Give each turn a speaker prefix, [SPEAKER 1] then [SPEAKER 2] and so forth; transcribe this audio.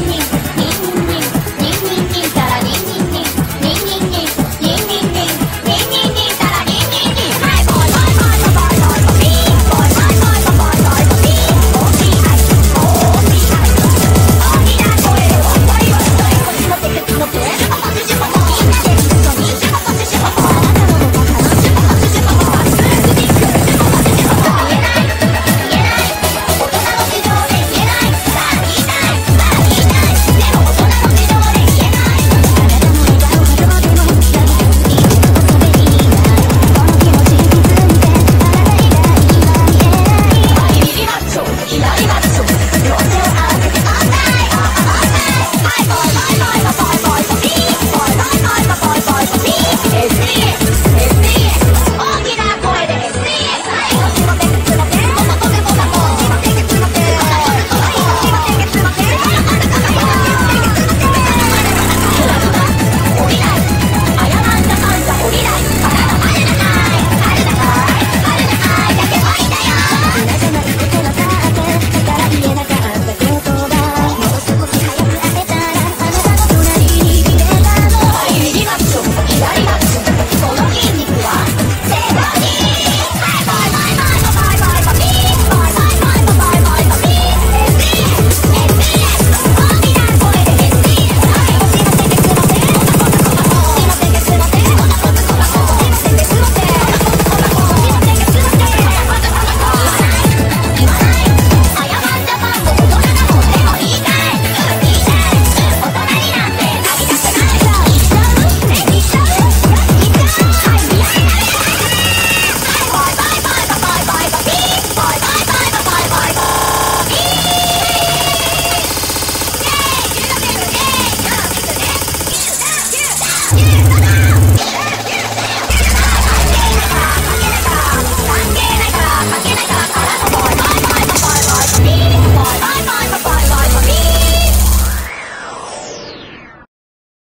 [SPEAKER 1] me.